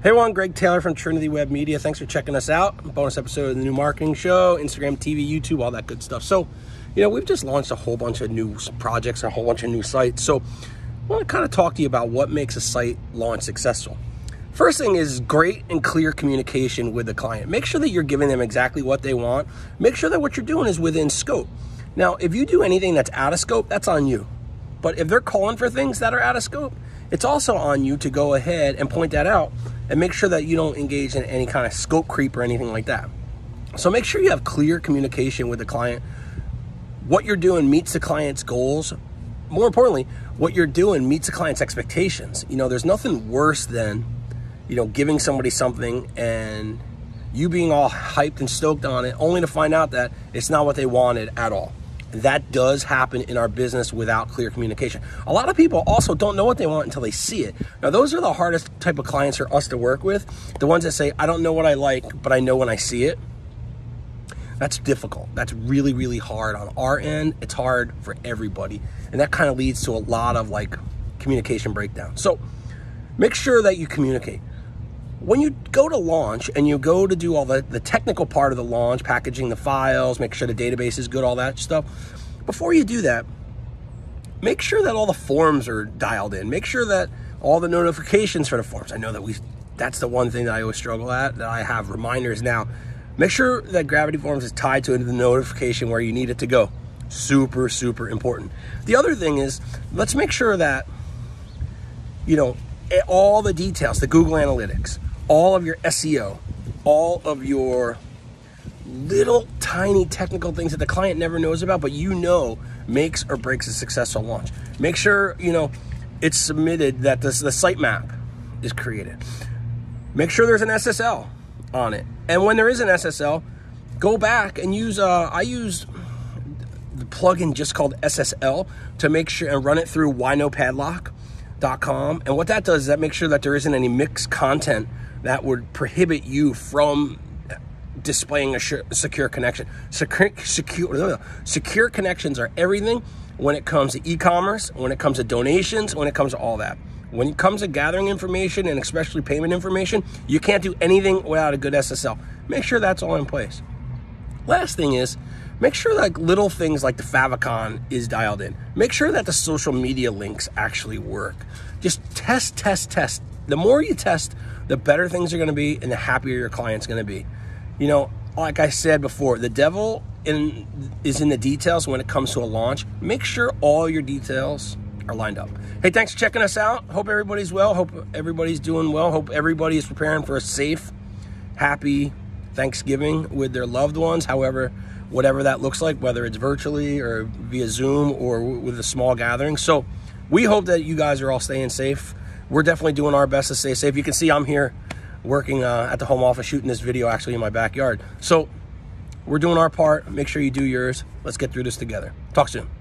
Hey everyone, Greg Taylor from Trinity Web Media. Thanks for checking us out. Bonus episode of the new marketing show, Instagram, TV, YouTube, all that good stuff. So, you know, we've just launched a whole bunch of new projects, and a whole bunch of new sites. So, I want to kind of talk to you about what makes a site launch successful. First thing is great and clear communication with the client. Make sure that you're giving them exactly what they want. Make sure that what you're doing is within scope. Now, if you do anything that's out of scope, that's on you. But if they're calling for things that are out of scope, it's also on you to go ahead and point that out and make sure that you don't engage in any kind of scope creep or anything like that. So make sure you have clear communication with the client. What you're doing meets the client's goals. More importantly, what you're doing meets the client's expectations. You know, there's nothing worse than, you know, giving somebody something and you being all hyped and stoked on it only to find out that it's not what they wanted at all that does happen in our business without clear communication. A lot of people also don't know what they want until they see it. Now, those are the hardest type of clients for us to work with. The ones that say, I don't know what I like, but I know when I see it. That's difficult. That's really, really hard on our end. It's hard for everybody. And that kind of leads to a lot of like communication breakdown. So make sure that you communicate when you go to launch and you go to do all the, the technical part of the launch, packaging the files, make sure the database is good, all that stuff, before you do that, make sure that all the forms are dialed in. Make sure that all the notifications for the forms. I know that we that's the one thing that I always struggle at, that I have reminders now. Make sure that Gravity Forms is tied to the notification where you need it to go. Super, super important. The other thing is, let's make sure that, you know, eh, all the details, the Google Analytics, all of your SEO, all of your little tiny technical things that the client never knows about, but you know makes or breaks a successful launch. Make sure, you know, it's submitted that this, the sitemap is created. Make sure there's an SSL on it. And when there is an SSL, go back and use, uh, I used the plugin just called SSL to make sure and run it through whynopadlock.com. And what that does is that makes sure that there isn't any mixed content that would prohibit you from displaying a secure connection. Secure, secure, secure connections are everything when it comes to e-commerce, when it comes to donations, when it comes to all that. When it comes to gathering information and especially payment information, you can't do anything without a good SSL. Make sure that's all in place. Last thing is, make sure like little things like the favicon is dialed in. Make sure that the social media links actually work. Just test, test, test. The more you test, the better things are going to be and the happier your client's going to be. You know, like I said before, the devil in, is in the details when it comes to a launch. Make sure all your details are lined up. Hey, thanks for checking us out. Hope everybody's well. Hope everybody's doing well. Hope everybody is preparing for a safe, happy Thanksgiving with their loved ones. However, whatever that looks like, whether it's virtually or via Zoom or with a small gathering. So, we hope that you guys are all staying safe we're definitely doing our best to stay safe. You can see I'm here working uh, at the home office shooting this video actually in my backyard. So we're doing our part. Make sure you do yours. Let's get through this together. Talk soon.